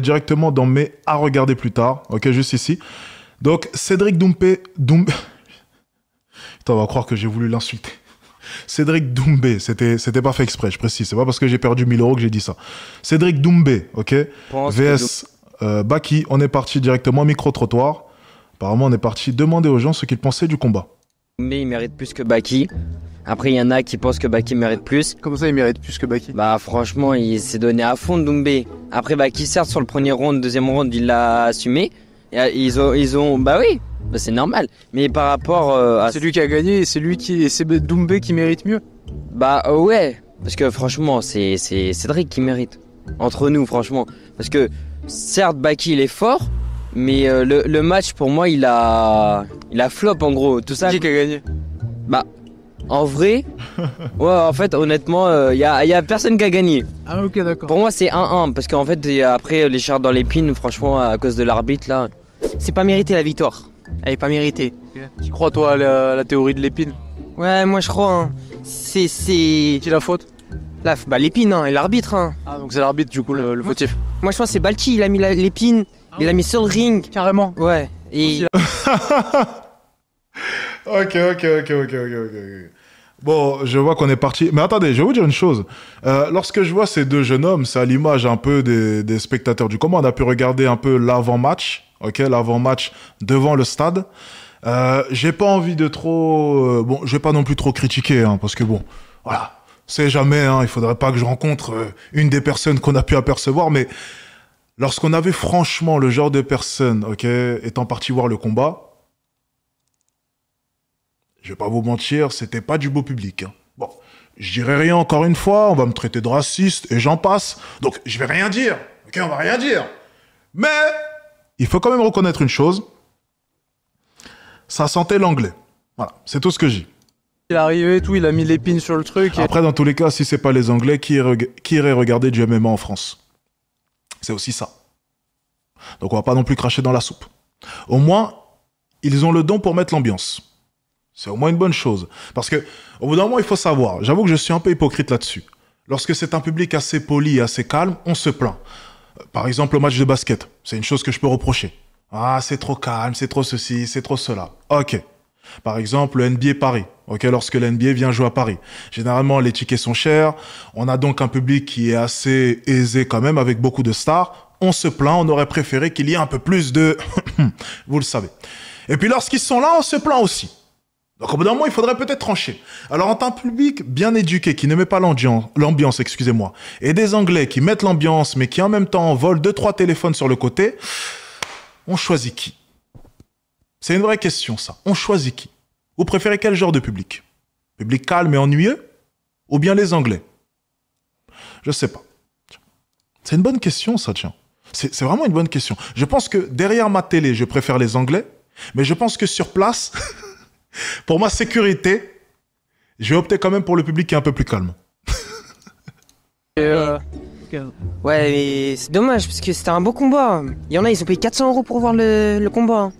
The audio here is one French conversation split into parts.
directement dans mes à regarder plus tard. Ok, juste ici. Donc, Cédric Doumbé. Doumbé... Putain, on va croire que j'ai voulu l'insulter. Cédric Doumbé, c'était, c'était pas fait exprès, je précise. C'est pas parce que j'ai perdu 1000 euros que j'ai dit ça. Cédric Doumbé, ok? Pense VS euh, Baki, on est parti directement micro-trottoir. Apparemment, on est parti demander aux gens ce qu'ils pensaient du combat. Mais il mérite plus que Baki. Après, il y en a qui pensent que Baki mérite plus. Comment ça, il mérite plus que Baki? Bah, franchement, il s'est donné à fond, Doumbé. Après, Baki, certes, sur le premier round, deuxième round, il l'a assumé. Euh, ils ont, ils ont, bah oui, bah, c'est normal. Mais par rapport euh, à, C'est lui qui a gagné et c'est lui qui, c'est Doumbé qui mérite mieux. bah euh, ouais, parce que franchement, c'est, c'est Cédric qui mérite. Entre nous, franchement, parce que certes, Baki, il est fort. Mais euh, le, le match pour moi il a il a flop en gros tout ça qui qui a gagné? En vrai ouais en fait honnêtement il y, a, y a personne qui a gagné Ah ok d'accord. Pour moi, c'est 1-1 parce qu'en fait, et après les chars dans l'épine, franchement, à cause de l'arbitre là, c'est pas mérité la victoire. Elle est pas méritée. Tu crois toi à la, à la théorie de l'épine? Ouais, moi je crois. hein. C'est c'est Qui la faute? Là, bah l'épine hein, et l'arbitre. Hein. Ah donc c'est l'arbitre du coup le, le fautif. Moi je pense que c'est Balti, il a mis la- l'épine, il l'a mis sur le ring. Carrément. Ouais. Et Ok, ok, ok, ok, ok, ok. Bon, je vois qu'on est parti. Mais attendez, je vais vous dire une chose. Euh, lorsque je vois ces deux jeunes hommes, c'est à l'image un peu des, des spectateurs du combat. On a pu regarder un peu l'avant-match, ok, l'avant-match devant le stade. Euh, j'ai pas envie de trop. euh, bon, je vais pas non plus trop critiquer, hein, parce que bon, voilà, c'est jamais. Hein, il faudrait pas que je rencontre euh, une des personnes qu'on a pu apercevoir, mais lorsqu'on avait franchement le genre de personnes, ok, étant parti voir le combat, je vais pas vous mentir, c'était pas du beau public. hein. Bon, je dirai rien encore une fois, on va me traiter de raciste et j'en passe. Donc, je vais rien dire. Ok, on va rien dire. Mais, il faut quand même reconnaître une chose. Ça sentait l'anglais. Voilà, c'est tout ce que j'ai. Il est arrivé et tout, il a mis l'épine sur le truc. Et... Après, dans tous les cas, si c'est pas les Anglais, qui, qui irait regarder du MMA en France? C'est aussi ça. Donc on va pas non plus cracher dans la soupe. Au moins, ils ont le don pour mettre l'ambiance. C'est au moins une bonne chose. Parce que, au bout d'un moment, il faut savoir. J'avoue que je suis un peu hypocrite là-dessus. Lorsque c'est un public assez poli et assez calme, on se plaint. Euh, Par exemple, au match de basket, c'est une chose que je peux reprocher. Ah, c'est trop calme, c'est trop ceci, c'est trop cela. Ok. Par exemple, le NBA Paris. Ok, lorsque le NBA vient jouer à Paris. Généralement, les tickets sont chers. On a donc un public qui est assez aisé quand même, avec beaucoup de stars. On se plaint, on aurait préféré qu'il y ait un peu plus de... Vous le savez. Et puis lorsqu'ils sont là, on se plaint aussi. Donc au bout d'un moment, il faudrait peut-être trancher. Alors entre un public bien éduqué qui ne met pas l'ambiance, excusez-moi, et des Anglais qui mettent l'ambiance mais qui en même temps volent deux trois téléphones sur le côté, on choisit qui? C'est une vraie question ça. On choisit qui? Vous préférez quel genre de public? Public calme et ennuyeux Ou bien les Anglais? Je sais pas. C'est une bonne question ça, tiens. C'est vraiment une bonne question. Je pense que derrière ma télé, je préfère les Anglais, mais je pense que sur place, pour ma sécurité, je vais opter quand même pour le public qui est un peu plus calme. Et, euh, ouais, mais c'est dommage parce que c'était un beau combat. Il y en a, ils ont payé 400 euros pour voir le, le combat.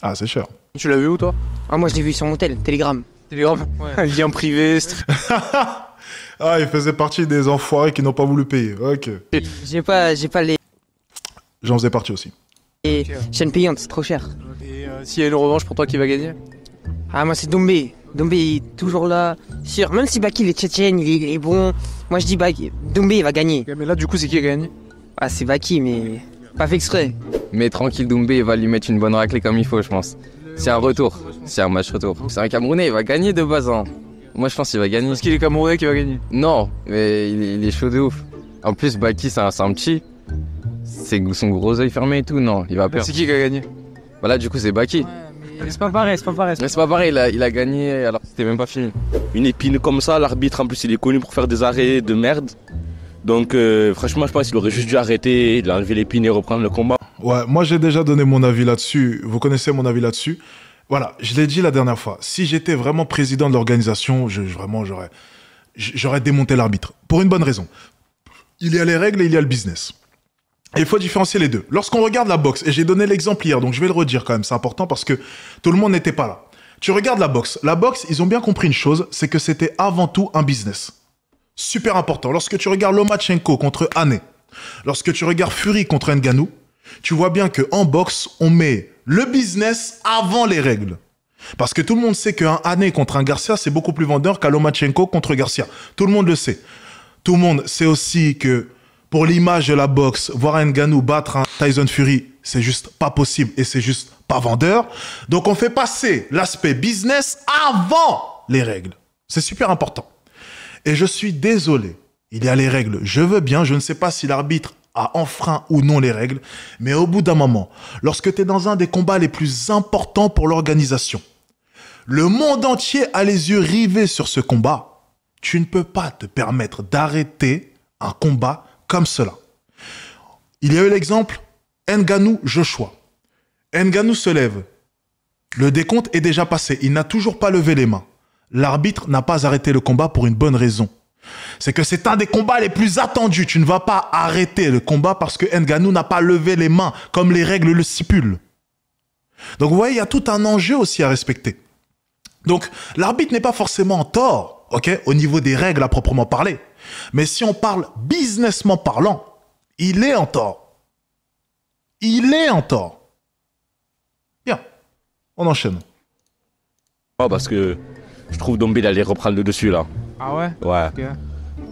Ah, c'est cher. tu l'as vu où toi? Ah, moi je l'ai vu sur mon tel, Telegram. Telegram? Lien privé, ah, il faisait partie des enfoirés qui n'ont pas voulu payer. Ok. J'ai pas, j'ai pas les J'en faisais partie aussi. les chaînes payantes, c'est trop cher. Et euh, s'il y a une revanche pour toi qui va gagner? Ah, moi, c'est Dombé. Dombé, il est toujours là. Sûr, même si Baki, il est tchétchène, il est, il est bon. Moi, je dis Baki. Dombé, il va gagner. Mais là du coup c'est qui a gagné Ah, c'est Baki, mais pas fait exprès. Mais tranquille, Doumbé il va lui mettre une bonne raclée comme il faut, je pense. C'est un retour. C'est un match retour. C'est un Camerounais, il va gagner de base. hein. Moi, je pense qu'il va gagner. Parce qu'il est Camerounais qui va gagner. Non, mais il est, il est chaud de ouf. En plus, Baki, c'est un, un petit. C'est son gros œil fermé et tout. Non, il va perdre. C'est qui qui a gagné? Bah là, du coup, c'est Baki. C'est pas pareil, c'est pas pareil. Mais c'est pas pareil, il a, il a gagné alors c'était même pas fini. une épine comme ça. L'arbitre, en plus, il est connu pour faire des arrêts de merde. Donc, euh, franchement, je pense qu'il aurait juste dû arrêter, il a enlevé l'épine et reprendre le combat. Ouais, moi j'ai déjà donné mon avis là-dessus. Vous connaissez mon avis là-dessus. Voilà, je l'ai dit la dernière fois. Si j'étais vraiment président de l'organisation, je, je- vraiment j'aurais, j'aurais démonté l'arbitre. Pour une bonne raison. Il y a les règles et il y a le business. Il faut différencier les deux. Lorsqu'on regarde la boxe, et j'ai donné l'exemple hier, donc je vais le redire quand même, c'est important parce que tout le monde n'était pas là. Tu regardes la boxe. La boxe, ils ont bien compris une chose, c'est que c'était avant tout un business. Super important. Lorsque tu regardes Lomachenko contre Hané, Lorsque tu regardes Fury contre Ngannou, tu vois bien que en boxe, on met le business avant les règles. Parce que tout le monde sait qu'un Hané contre un Garcia, c'est beaucoup plus vendeur qu'un Lomachenko contre Garcia. Tout le monde le sait. Tout le monde sait aussi que pour l'image de la boxe, voir un Ngannou battre un Tyson Fury, c'est juste pas possible et c'est juste pas vendeur. Donc on fait passer l'aspect business avant les règles. C'est super important. Et je suis désolé, il y a les règles. Je veux bien, je ne sais pas si l'arbitre a enfreint ou non les règles, mais au bout d'un moment, lorsque tu es dans un des combats les plus importants pour l'organisation, le monde entier a les yeux rivés sur ce combat, tu ne peux pas te permettre d'arrêter un combat comme cela. Il y a eu l'exemple Nganou Joshua. Nganou se lève. Le décompte est déjà passé. Il n'a toujours pas levé les mains. L'arbitre n'a pas arrêté le combat pour une bonne raison. C'est que c'est un des combats les plus attendus. Tu ne vas pas arrêter le combat parce que Nganou n'a pas levé les mains comme les règles le stipulent. Donc vous voyez, il y a tout un enjeu aussi à respecter. Donc l'arbitre n'est pas forcément en tort, au niveau des règles à proprement parler. Mais si on parle businessment parlant, il est en tort. Il est en tort. Bien, on enchaîne. Oh, parce que je trouve Dombé il allait reprendre le dessus là. Ah ouais? Ouais. Ok.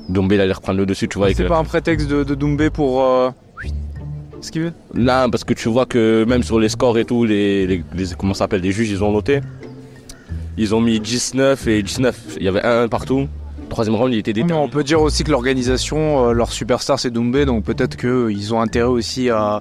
Dombé il allait reprendre le dessus, tu vois. C'est pas un prétexte de, de Doumbé pour. Euh... Ce qu'il veut Là, parce que tu vois que même sur les scores et tout, les, les, les- comment ça s'appelle, les juges, ils ont noté. Ils ont mis 19 et 19. Il y avait un partout. Troisième round, il était déterminé. on peut dire aussi que l'organisation, euh, leur superstar c'est Doumbé, donc peut-être qu'ils ont intérêt aussi à,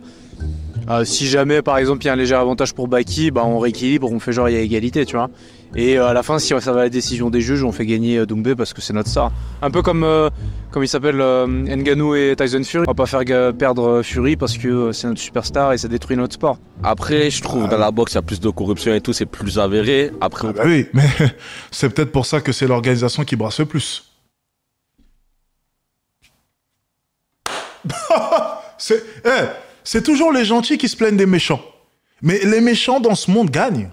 à- Si jamais par exemple il y a un léger avantage pour Baki, bah, on rééquilibre, on fait genre il y a égalité, tu vois. Et euh, à la fin, si ça va à la décision des juges, on fait gagner euh, Doumbé parce que c'est notre star. Un peu comme, euh, comme il s'appelle euh, Ngannou et Tyson Fury. On va pas faire perdre Fury parce que c'est notre superstar et ça détruit notre sport. Après, je trouve dans la boxe, il y a plus de corruption et tout, c'est plus avéré. Après, Ah bah oui, mais c'est peut-être pour ça que c'est l'organisation qui brasse le plus. c'est eh, c'est toujours les gentils qui se plaignent des méchants. Mais les méchants dans ce monde gagnent.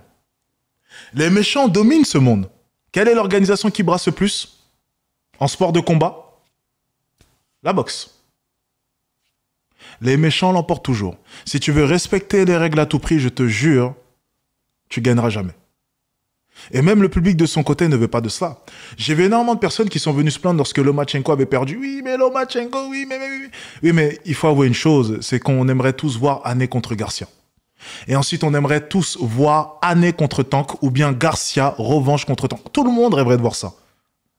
Les méchants dominent ce monde. Quelle est l'organisation qui brasse le plus en sport de combat? La boxe. Les méchants l'emportent toujours. Si tu veux respecter les règles à tout prix, je te jure, tu gagneras jamais. Et même le public de son côté ne veut pas de cela. J'ai vu énormément de personnes qui sont venues se plaindre lorsque Lomachenko avait perdu. Oui, mais Lomachenko, oui, mais, mais, oui. Oui, mais il faut avouer une chose, c'est qu'on aimerait tous voir Année contre Garcia. Et ensuite, on aimerait tous voir Année contre Tank ou bien Garcia, revanche contre Tank. Tout le monde rêverait de voir ça.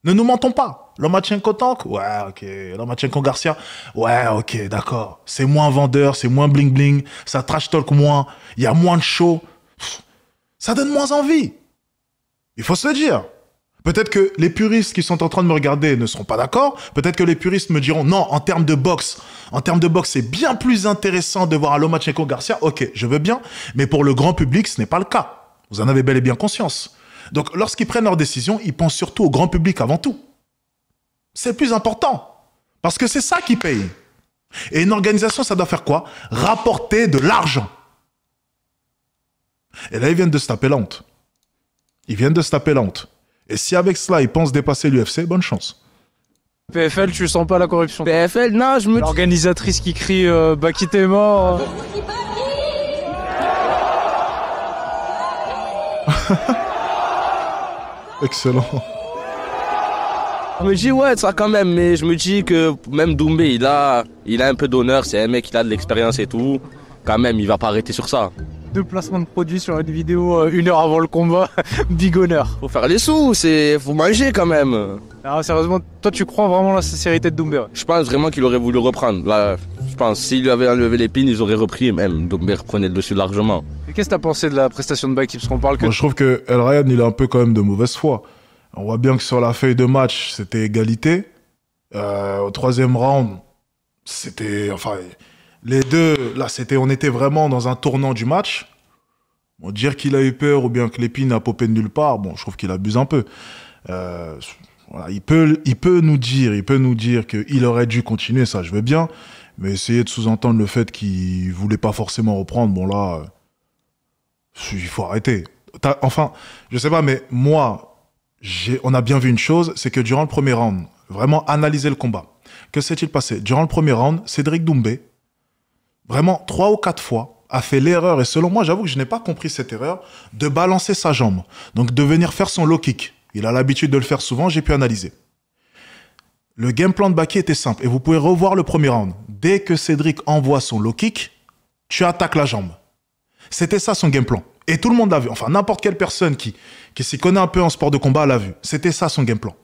Ne nous mentons pas. Lomachenko Tank? Ouais, ok. Lomachenko Garcia? Ouais, ok, d'accord. C'est moins vendeur, c'est moins bling bling, ça trash talk moins, il y a moins de show. Ça donne moins envie. Il faut se le dire. Peut-être que les puristes qui sont en train de me regarder ne seront pas d'accord. Peut-être que les puristes me diront non, en termes de boxe, en termes de boxe, c'est bien plus intéressant de voir un Lomachenko Garcia. Ok, je veux bien, mais pour le grand public, ce n'est pas le cas. Vous en avez bel et bien conscience. Donc, lorsqu'ils prennent leurs décisions, ils pensent surtout au grand public avant tout. C'est le plus important. Parce que c'est ça qui paye. Et une organisation, ça doit faire quoi? Rapporter de l'argent. Et là, ils viennent de se taper la honte. Ils viennent de se taper la honte. Et si avec cela, ils pensent dépasser l'UFC, bonne chance. PFL, tu sens pas la corruption PFL, non, je me dis. L'organisatrice qui crie euh, Baki t'es mort. Excellent. Je me dis, ouais, ça quand même, mais je me dis que même Doumbé, il a, il a un peu d'honneur, c'est un mec qui a de l'expérience et tout. Quand même, il va pas arrêter sur ça. Deux placements de produits sur une vidéo euh, une heure avant le combat. Big honneur. Faut faire les sous, c'est, faut manger quand même. Ah, sérieusement, toi tu crois vraiment à la sincérité de Doumbé ouais. Je pense vraiment qu'il aurait voulu reprendre. Là, je pense, s'il lui avait enlevé l'épine, ils auraient repris, et même Doumbé reprenait le dessus largement. Et Qu'est-ce que t'as pensé de la prestation de Baki Parce qu'on parle que Moi, je trouve que El Ryan, il est un peu quand même de mauvaise foi. On voit bien que sur la feuille de match, c'était égalité. Euh, au troisième round, c'était. Enfin, les deux, là, c'était, on était vraiment dans un tournant du match. Dire qu'il a eu peur ou bien que l'épine a popé de nulle part, bon, je trouve qu'il abuse un peu. Euh, il, peut, il peut nous dire, il peut nous dire qu'il aurait dû continuer, ça, je veux bien. Mais essayer de sous-entendre le fait qu'il voulait pas forcément reprendre, bon, là, euh, il faut arrêter. Enfin, je sais pas, mais moi, on a bien vu une chose, c'est que durant le premier round, vraiment analyser le combat. Que s'est-il passé? Durant le premier round, Cédric Doumbé, vraiment trois ou quatre fois, a fait l'erreur, et selon moi, j'avoue que je n'ai pas compris cette erreur, de balancer sa jambe. Donc de venir faire son low kick. Il a l'habitude de le faire souvent, j'ai pu analyser. Le game plan de Baki était simple, et vous pouvez revoir le premier round. Dès que Cédric envoie son low kick, tu attaques la jambe. C'était ça son game plan. Et tout le monde l'a vu. Enfin, n'importe quelle personne qui, qui s'y connaît un peu en sport de combat l'a vu. C'était ça son game plan.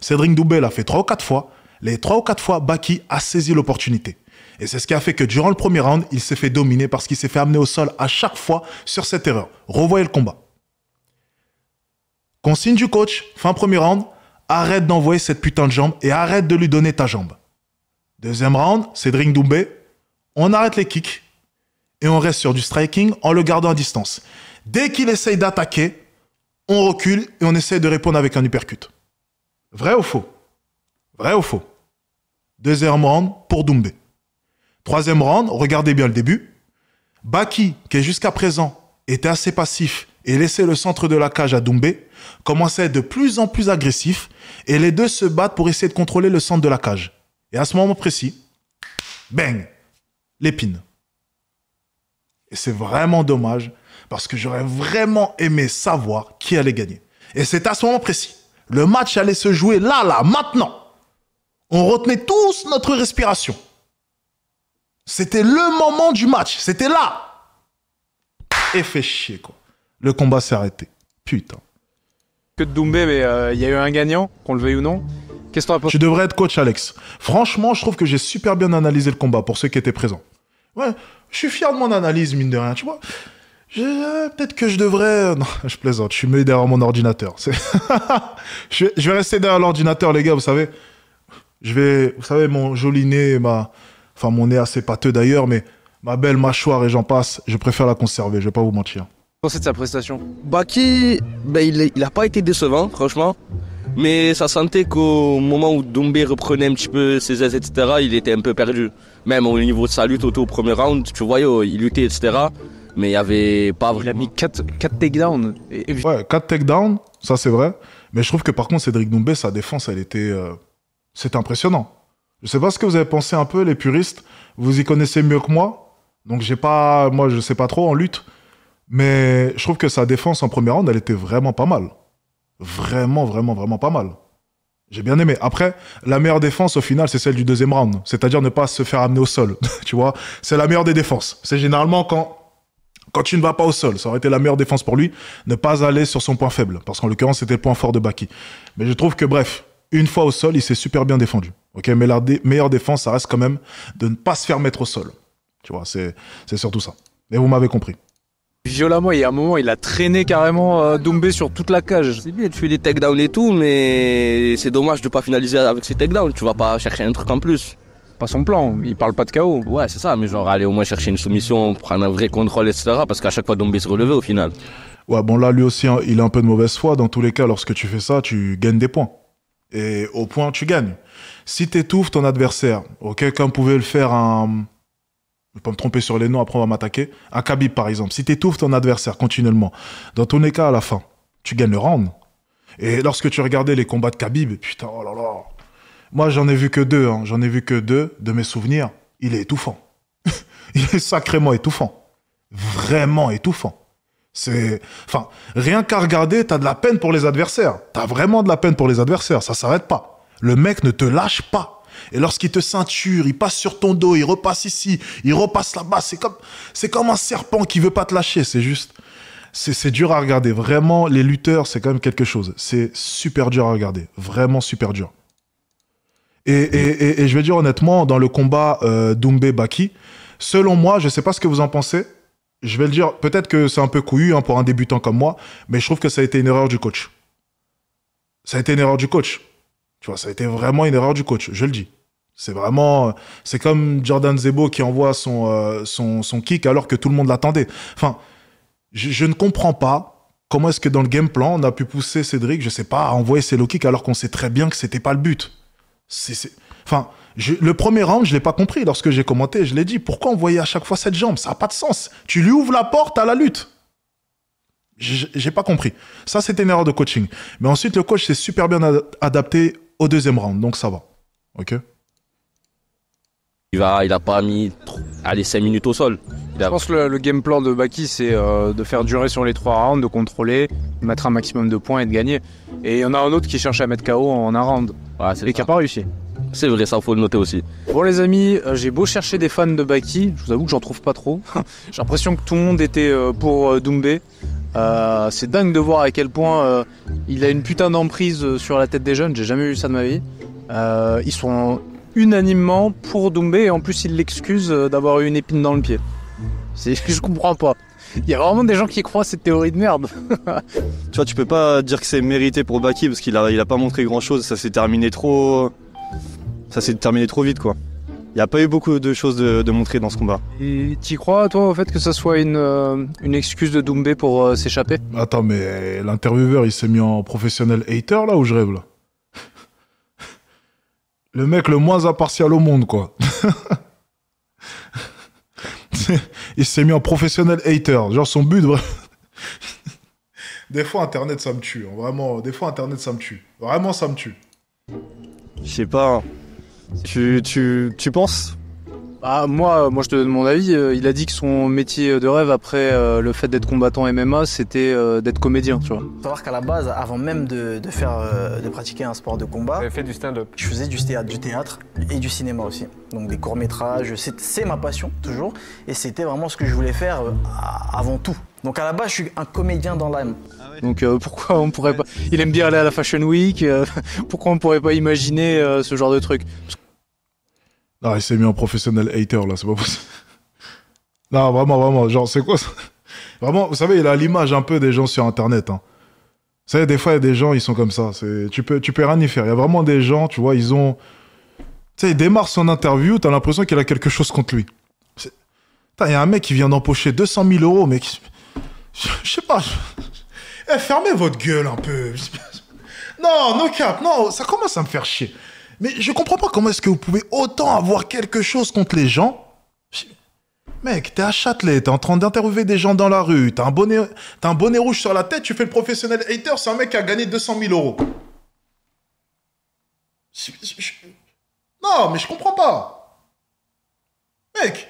Cédric Doumbé l'a fait trois ou quatre fois. Les trois ou quatre fois, Baki a saisi l'opportunité. Et c'est ce qui a fait que durant le premier round, il s'est fait dominer parce qu'il s'est fait amener au sol à chaque fois sur cette erreur. Revoyez le combat. Consigne du coach, fin premier round, arrête d'envoyer cette putain de jambe et arrête de lui donner ta jambe. Deuxième round, Cédric Doumbé, on arrête les kicks et on reste sur du striking en le gardant à distance. Dès qu'il essaye d'attaquer, on recule et on essaye de répondre avec un uppercut. Vrai ou faux? Vrai ou faux? Deuxième round pour Doumbé. Troisième round, regardez bien le début. Baki, qui jusqu'à présent était assez passif et laissait le centre de la cage à Doumbé, commençait à être de plus en plus agressif et les deux se battent pour essayer de contrôler le centre de la cage. Et à ce moment précis, bang, l'épine. Et c'est vraiment dommage parce que j'aurais vraiment aimé savoir qui allait gagner. Et c'est à ce moment précis. Le match allait se jouer là, là, maintenant. On retenait tous notre respiration. C'était le moment du match. C'était là. Et fait chier, quoi. Le combat s'est arrêté. Putain. Que de Doumbé, mais euh, il y a eu un gagnant, qu'on le veuille ou non. Qu'est-ce as Tu devrais être coach, Alex. Franchement, je trouve que j'ai super bien analysé le combat pour ceux qui étaient présents. Ouais, je suis fier de mon analyse, mine de rien, tu vois. Je- Peut-être que je devrais... Non, je plaisante, je suis mis derrière mon ordinateur. Je, vais, rester derrière l'ordinateur, les gars, vous savez. Je vais... Vous savez, mon joli nez, ma... Enfin, mon nez assez pâteux d'ailleurs, mais ma belle mâchoire et j'en passe, je préfère la conserver, je vais pas vous mentir. pensé de sa prestation? Baki, ben, il, est- il a pas été décevant, franchement. Mais ça sentait qu'au moment où Doumbé reprenait un petit peu ses aises, etc., il était un peu perdu. Même au niveau de sa lutte auto au premier round, tu voyais, oh, il luttait, etc. Mais il n'y avait pas Il a vraiment. mis 4, takedowns. Et, Ouais, 4 takedowns, ça c'est vrai. Mais je trouve que par contre, Cédric Doumbé, sa défense, elle était. euh, C'était impressionnant. Je sais pas ce que vous avez pensé un peu, les puristes. Vous y connaissez mieux que moi. Donc j'ai pas. Moi, je sais pas trop en lutte. Mais je trouve que sa défense en premier round, elle était vraiment pas mal. Vraiment, vraiment, vraiment pas mal. J'ai bien aimé. Après, la meilleure défense, au final, c'est celle du deuxième round. C'est-à-dire ne pas se faire amener au sol. tu vois C'est la meilleure des défenses. C'est généralement quand, quand tu ne vas pas au sol. Ça aurait été la meilleure défense pour lui, ne pas aller sur son point faible. Parce qu'en l'occurrence, c'était le point fort de Baki. Mais je trouve que, bref, une fois au sol, il s'est super bien défendu. Ok, mais la dé- meilleure défense, ça reste quand même de ne pas se faire mettre au sol. Tu vois, c'est c'est surtout ça. Et vous m'avez compris. violemment, il y a un moment, il a traîné carrément euh, Doumbé sur toute la cage. C'est bien, tu fais des takedowns et tout, mais c'est dommage de pas finaliser avec ces takedowns. Tu vas pas chercher un truc en plus. Pas son plan, il parle pas de KO. Ouais, c'est ça, mais genre aller au moins chercher une soumission, prendre un vrai contrôle, etc. Parce qu'à chaque fois, Doumbé se relevait au final. Ouais, bon, là, lui aussi, hein, il a un peu de mauvaise foi. Dans tous les cas, lorsque tu fais ça, tu gagnes des points. Et au point, tu gagnes. Si t'étouffes ton adversaire, ok, comme pouvait le faire un. Je vais pas me tromper sur les noms, après on va m'attaquer. Un Khabib, par exemple. Si t'étouffes ton adversaire continuellement, dans les cas, à la fin, tu gagnes le round. Et lorsque tu regardais les combats de Khabib, putain, oh là là. Moi, j'en ai vu que deux, hein. J'en ai vu que deux de mes souvenirs. Il est étouffant. il est sacrément étouffant. Vraiment étouffant. C'est, enfin, rien qu'à regarder, t'as de la peine pour les adversaires. T'as vraiment de la peine pour les adversaires. Ça s'arrête pas. Le mec ne te lâche pas. Et lorsqu'il te ceinture, il passe sur ton dos, il repasse ici, il repasse là-bas. C'est comme, c'est comme un serpent qui veut pas te lâcher. C'est juste, c'est, dur à regarder. Vraiment, les lutteurs, c'est quand même quelque chose. C'est super dur à regarder. Vraiment super dur. Et, et, et, je vais dire honnêtement, dans le combat euh, Doumbé-Baki, selon moi, je sais pas ce que vous en pensez, je vais le dire, peut-être que c'est un peu couillu hein, pour un débutant comme moi, mais je trouve que ça a été une erreur du coach. Ça a été une erreur du coach. Ça a été vraiment une erreur du coach, je le dis. C'est vraiment, c'est comme Jordan Zebo qui envoie son, euh, son, son kick alors que tout le monde l'attendait. Enfin, je, ne comprends pas comment est-ce que dans le game plan, on a pu pousser Cédric, je sais pas, à envoyer ses low kicks alors qu'on sait très bien que c'était pas le but. C'est, Enfin, le premier round, je l'ai pas compris lorsque j'ai commenté. Je l'ai dit, pourquoi envoyer à chaque fois cette jambe? Ça n'a pas de sens. Tu lui ouvres la porte à la lutte. J'ai pas compris. Ça, c'était une erreur de coaching. Mais ensuite, le coach s'est super bien ad- adapté au deuxième round, donc ça va. Ok Il a, il a pas mis trop- allez, 5 minutes au sol. Il Je a- pense que le, le game plan de Baki, c'est euh, de faire durer sur les trois rounds, de contrôler, de mettre un maximum de points et de gagner. Et il y en a un autre qui cherche à mettre KO en un round Ouais, c'est et qui n'a pas réussi. C'est vrai, ça faut le noter aussi. Bon les amis, euh, j'ai beau chercher des fans de Baki, je vous avoue que j'en trouve pas trop. j'ai l'impression que tout le monde était euh, pour euh, Doumbé. Euh, c'est dingue de voir à quel point euh, il a une putain d'emprise euh, sur la tête des jeunes, j'ai jamais vu ça de ma vie. Ils sont unanimement pour Doumbé et en plus ils l'excusent d'avoir eu une épine dans le pied. Je comprends pas. Il y a vraiment des gens qui croient à cette théorie de merde. Tu vois, tu peux pas dire que c'est mérité pour Baki parce qu'il a, il a pas montré grand chose. Ça s'est terminé trop. Ça s'est terminé trop vite, quoi. Il n'y a pas eu beaucoup de choses de, de montrer dans ce combat. Et t'y crois toi au fait que ça soit une, euh, une excuse de Doumbé pour euh, s'échapper? Attends, mais l'intervieweur, il s'est mis en professionnel hater là ou je rêve là? Le mec le moins impartial au monde, quoi. il s'est mis en professionnel hater. Genre son but, Des fois, Internet, ça me tue. hein. Vraiment, des fois, Internet, ça me tue. Vraiment, ça me tue. Je sais pas. Tu, tu, tu penses Ah, moi, moi, je te donne mon avis. Euh, Il a dit que son métier de rêve après euh, le fait d'être combattant MMA, c'était euh, d'être comédien, tu vois. Faut savoir qu'à la base, avant même de, de faire, euh, de pratiquer un sport de combat, J'avais fait du stand-up. je faisais du théâtre, du théâtre et du cinéma aussi. Donc des courts métrages, c'est c'est ma passion toujours, et c'était vraiment ce que je voulais faire euh, avant tout. Donc à la base, je suis un comédien dans l'âme. Donc euh, pourquoi on pourrait pas Il aime bien aller à la Fashion Week. euh, pourquoi on pourrait pas imaginer euh, ce genre de truc? Non, il s'est mis en professionnel hater là, c'est pas possible. Non, vraiment, vraiment. Genre, c'est quoi ça? Vraiment, vous savez, il a l'image un peu des gens sur Internet. Hein. Vous savez, des fois, il y a des gens, ils sont comme ça. Tu peux, tu peux rien y faire. Il y a vraiment des gens, tu vois, ils ont. Tu sais, il démarre son interview, t'as l'impression qu'il a quelque chose contre lui. Putain, il y a un mec qui vient d'empocher 200 000 euros, mais je, sais pas. Eh, fermez votre gueule un peu. Non, no cap, non, ça commence à me faire chier. Mais je comprends pas comment est-ce que vous pouvez autant avoir quelque chose contre les gens. Mec, t'es à Châtelet, t'es en train d'interviewer des gens dans la rue, t'as un bonnet, bonnet rouge sur la tête, tu fais le professionnel hater, c'est un mec qui a gagné 200 000 euros. Non, mais je comprends pas. Mec,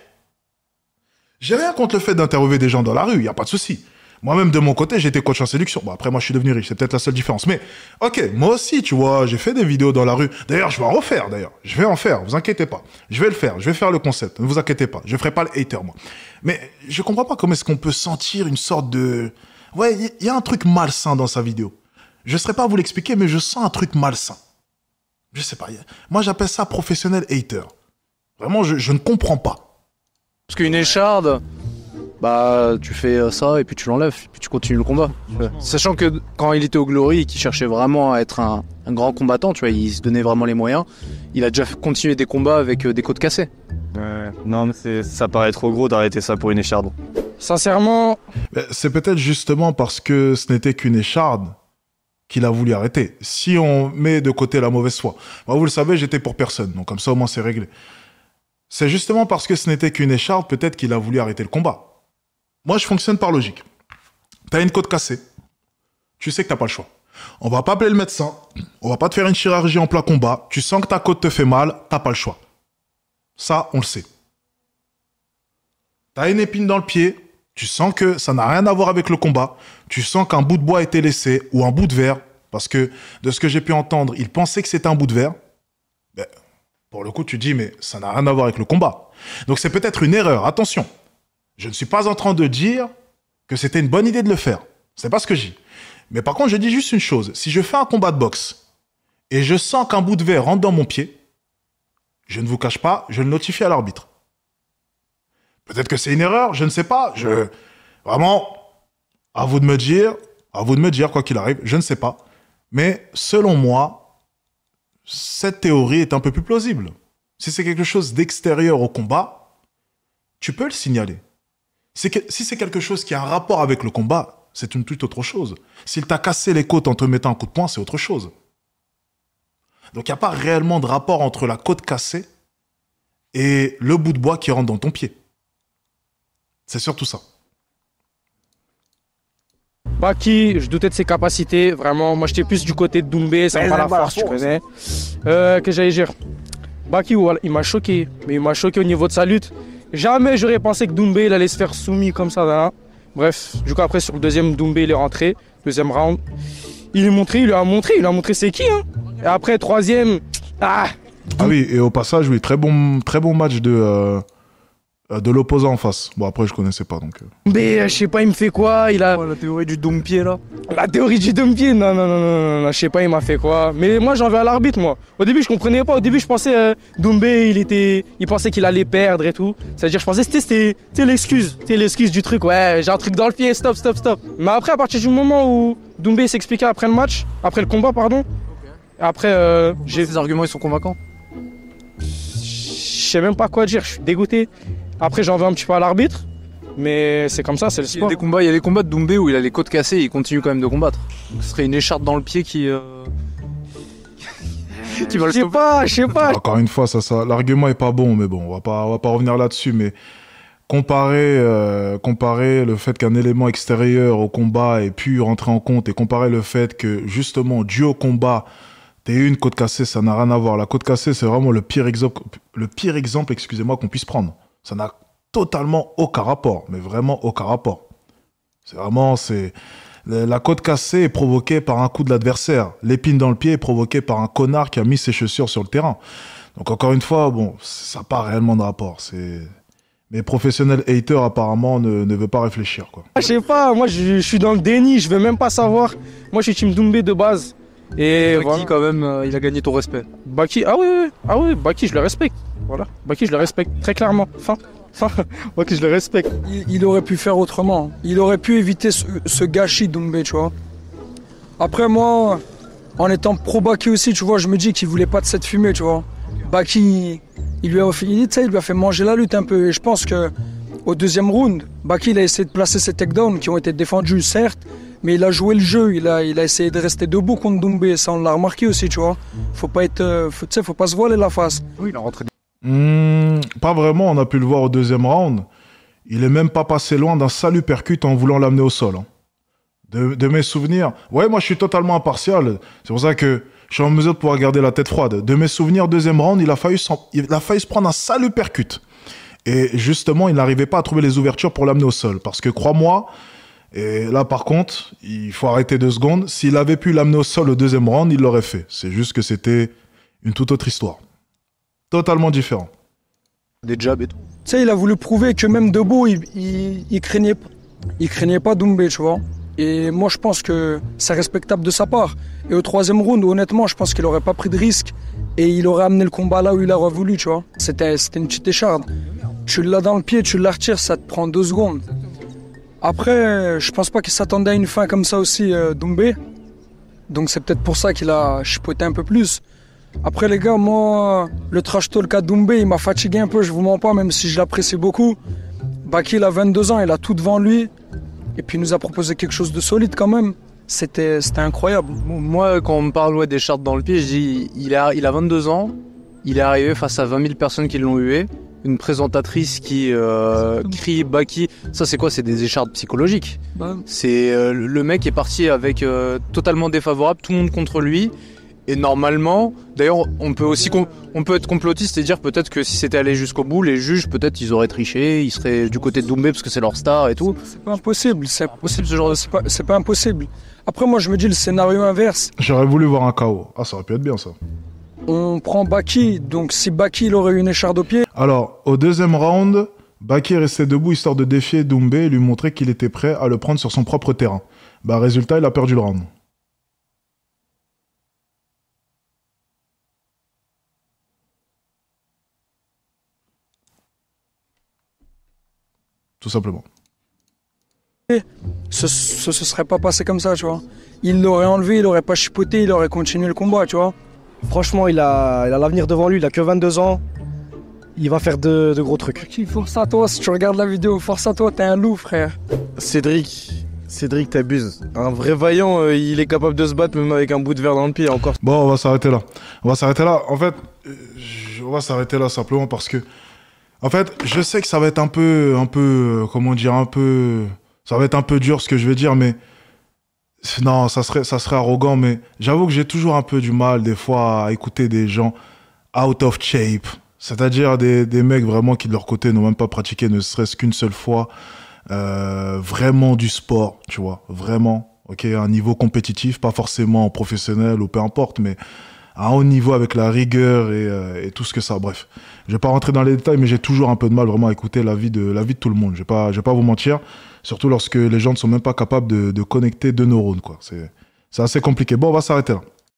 j'ai rien contre le fait d'interviewer des gens dans la rue, y a pas de souci. Moi-même, de mon côté, j'étais coach en séduction. Bon, après, moi, je suis devenu riche. C'est peut-être la seule différence. Mais, ok, moi aussi, tu vois, j'ai fait des vidéos dans la rue. D'ailleurs, je vais en refaire, d'ailleurs. Je vais en faire, vous inquiétez pas. Je vais le faire. Je vais faire le concept. Ne vous inquiétez pas. Je ferai pas le hater, moi. Mais, je comprends pas comment est-ce qu'on peut sentir une sorte de... Ouais, il y, a un truc malsain dans sa vidéo. Je saurais pas vous l'expliquer, mais je sens un truc malsain. Je sais pas. Moi, j'appelle ça professionnel hater. Vraiment, je, je ne comprends pas. Parce qu'une écharde, bah tu fais euh, ça et puis tu l'enlèves, puis tu continues le combat. Sachant que quand il était au Glory et qu'il cherchait vraiment à être un, un grand combattant, tu vois, il se donnait vraiment les moyens. Il a déjà continué des combats avec euh, des côtes cassées. Ouais. Non, mais c'est- ça paraît trop gros d'arrêter ça pour une écharde. Sincèrement, C'est peut-être justement parce que ce n'était qu'une écharde qu'il a voulu arrêter. Si on met de côté la mauvaise foi. Moi, vous le savez, j'étais pour personne, donc comme ça au moins c'est réglé. C'est justement parce que ce n'était qu'une écharde, peut-être qu'il a voulu arrêter le combat. Moi, je fonctionne par logique. T'as une côte cassée. Tu sais que t'as pas le choix. On va pas appeler le médecin. On va pas te faire une chirurgie en plein combat. Tu sens que ta côte te fait mal. T'as pas le choix. Ça, on le sait. T'as une épine dans le pied. Tu sens que ça n'a rien à voir avec le combat. Tu sens qu'un bout de bois a été laissé ou un bout de verre. Parce que de ce que j'ai pu entendre, il pensait que c'était un bout de verre. Ben, pour le coup, tu dis, mais ça n'a rien à voir avec le combat. Donc c'est peut-être une erreur. Attention. Je ne suis pas en train de dire que c'était une bonne idée de le faire. C'est pas ce que je dis. Mais par contre, je dis juste une chose. Si je fais un combat de boxe et je sens qu'un bout de verre rentre dans mon pied, je ne vous cache pas, je le notifie à l'arbitre. Peut-être que c'est une erreur, je ne sais pas. Je vraiment à vous de me dire, à vous de me dire quoi qu'il arrive, je ne sais pas. Mais selon moi, cette théorie est un peu plus plausible. Si c'est quelque chose d'extérieur au combat, tu peux le signaler. C'est que- si c'est quelque chose qui a un rapport avec le combat, c'est une toute autre chose. S'il t'a cassé les côtes en te mettant un coup de poing, c'est autre chose. Donc il n'y a pas réellement de rapport entre la côte cassée et le bout de bois qui rentre dans ton pied. C'est surtout ça. Baki, je doutais de ses capacités. Vraiment, moi j'étais plus du côté de Doumbé, ça me pas la force, tu connais. Euh, que j'allais dire Baki, il m'a choqué. Mais il m'a choqué au niveau de sa lutte. Jamais j'aurais pensé que Doumbé il allait se faire soumis comme ça. là. Bref, du coup, après, sur le deuxième, Doumbé il est rentré. Deuxième round. Il est montré, il lui a montré, il lui a montré c'est qui. Hein. Et après, troisième. Ah Ah oui, et au passage, oui, très bon, très bon match de, euh, de l'opposant en face. Bon, après, je connaissais pas, donc... euh. Doumbé, euh, je sais pas, il me fait quoi? Il a. la théorie du dompied là? La théorie du dompied, non, non, non, non, non, non, je sais pas, il m'a fait quoi. Mais moi, j'en veux à l'arbitre, moi. Au début, je comprenais pas. Au début, je pensais, euh, Doumbé, il était, il pensait qu'il allait perdre et tout. C'est-à-dire, je pensais que c'était- l'excuse. C'était l'excuse du truc. Ouais, j'ai un truc dans le pied, stop, stop, stop. Mais après, à partir du moment où Doumbé s'expliquait après le match, après le combat, pardon, après, euh, j'ai, Ces arguments ils sont convaincants? je sais même pas quoi dire, je suis dégoûté. Après, j'en veux un petit peu à l'arbitre. Mais c'est comme ça, c'est le Il y, a sport. des combats, il y a des combats de Doumbé où il a les côtes cassées et il continue quand même de combattre. Ce serait une écharpe dans le pied qui. euh, qui va le Je sais pas, je sais pas. Encore une fois, ça, ça, l'argument est pas bon, mais bon, on va pas, on va pas revenir là-dessus. Mais comparer, euh, comparer le fait qu'un élément extérieur au combat ait pu rentrer en compte et comparer le fait que justement dû au combat, eu une côte cassée, ça n'a rien à voir. La côte cassée, c'est vraiment le pire exemple, le pire exemple, excusez-moi, qu'on puisse prendre. Ça n'a totalement aucun rapport, mais vraiment aucun rapport. C'est vraiment, c'est la côte cassée est provoquée par un coup de l'adversaire. L'épine dans le pied est provoquée par un connard qui a mis ses chaussures sur le terrain. Donc encore une fois, bon, ça n'a pas réellement de rapport. C'est mais professionnel hater apparemment ne, ne veut pas réfléchir quoi. Je sais pas, moi je, je suis dans le déni, je veux même pas savoir. Moi je suis Team Doumbé de base. Et Baki, voilà. quand même, euh, il a gagné ton respect. Baki, ah oui, oui, ah oui, Baki je le respecte. Voilà, Baki je le respecte très clairement. Fin, fin, Baki je le respecte. Il, il aurait pu faire autrement. Il aurait pu éviter ce, ce gâchis Doumbé, tu vois. Après, moi, en étant pro Baki aussi, tu vois, je me dis qu'il voulait pas de cette fumée, tu vois. Baki, il lui a fait, il, il lui a fait manger la lutte un peu. Et je pense que au deuxième round, Baki il a essayé de placer ses takedowns qui ont été défendus, certes, mais il a joué le jeu. Il a, il a essayé de rester debout contre Doumbé. Ça, on l'a remarqué aussi, tu vois. Faut pas être, euh, faut, tu sais, faut pas se voiler la face. Oui, il a rentré. Hmm, pas vraiment, on a pu le voir au deuxième round. Il est même pas passé loin d'un salut percute en voulant l'amener au sol. hein. De, de mes souvenirs, ouais, moi je suis totalement impartial. C'est pour ça que je suis en mesure de pouvoir garder la tête froide. De mes souvenirs, deuxième round, il a failli, il a failli se prendre un salut percute. Et justement, il n'arrivait pas à trouver les ouvertures pour l'amener au sol. Parce que crois-moi, et là par contre, il faut arrêter deux secondes. S'il avait pu l'amener au sol au deuxième round, il l'aurait fait. C'est juste que c'était une toute autre histoire. Totalement différent. Des jabs et tout. Tu sais, il a voulu prouver que même debout, il, il, il craignait, il craignait pas Doumbé, tu vois. Et moi, je pense que c'est respectable de sa part. Et au troisième round, honnêtement, je pense qu'il aurait pas pris de risque et il aurait amené le combat là où il aurait voulu, tu vois. C'était, c'était une petite écharde. Tu l'as dans le pied, tu la retires, ça te prend deux secondes. Après, je pense pas qu'il s'attendait à une fin comme ça aussi, euh. Donc c'est peut-être pour ça qu'il a chipoté un peu plus. Après les gars, moi, le trash talk à Doumbé, il m'a fatigué un peu, je vous mens pas, même si je l'apprécie beaucoup. Baki, il a 22 ans, il a tout devant lui. Et puis il nous a proposé quelque chose de solide quand même. C'était, c'était incroyable. Moi, quand on me parle ouais, des chartes dans le pied, je dis il a, il a 22 ans, il est arrivé face à 20 000 personnes qui l'ont hué. Une présentatrice qui euh, crie Baki. Ça, c'est quoi? C'est des échardes psychologiques. Bah, C'est euh, le mec est parti avec euh, totalement défavorable, tout le monde contre lui. Et normalement, d'ailleurs, on peut aussi on peut être complotiste et dire peut-être que si c'était allé jusqu'au bout, les juges peut-être ils auraient triché, ils seraient du côté de Doumbé parce que c'est leur star et tout. c'est pas impossible, c'est Possible ce genre de c'est pas, c'est pas impossible. Après, moi, je me dis le scénario inverse. J'aurais voulu voir un KO. Ah, ça aurait pu être bien ça. On prend Baki, donc si Baki il aurait eu une écharde au pied, Alors, au deuxième round, Baki est resté debout histoire de défier Doumbé et lui montrer qu'il était prêt à le prendre sur son propre terrain. Bah, résultat, il a perdu le round. Tout simplement. ce, ce, ce serait pas passé comme ça, tu vois. Il l'aurait enlevé, il aurait pas chipoté, il aurait continué le combat, tu vois. Franchement, il a il a l'avenir devant lui, il a que 22 ans. Il va faire de, de gros trucs. Force à toi, si tu regardes la vidéo, force à toi, t'es un loup, frère. Cédric, Cédric, t'abuses. Un vrai vaillant, euh, il est capable de se battre même avec un bout de verre dans le pied. Encore. Bon, on va s'arrêter là. On va s'arrêter là. En fait, euh, on va s'arrêter là simplement parce que, en fait, je sais que ça va être un peu, un peu, euh, comment dire, un peu, ça va être un peu dur ce que je vais dire, mais non, ça serait, ça serait arrogant, mais j'avoue que j'ai toujours un peu du mal des fois à écouter des gens out of shape. C'est-à-dire des, des mecs vraiment qui de leur côté n'ont même pas pratiqué ne serait-ce qu'une seule fois euh, vraiment du sport, tu vois, vraiment, ok, un niveau compétitif, pas forcément professionnel ou peu importe, mais à haut niveau avec la rigueur et, euh, et tout ce que ça. Bref, je vais pas rentrer dans les détails, mais j'ai toujours un peu de mal vraiment à écouter l'avis de l'avis de tout le monde. Je vais pas, je vais pas vous mentir, surtout lorsque les gens ne sont même pas capables de, de connecter deux neurones, quoi. C'est assez compliqué. Bon, on va s'arrêter là.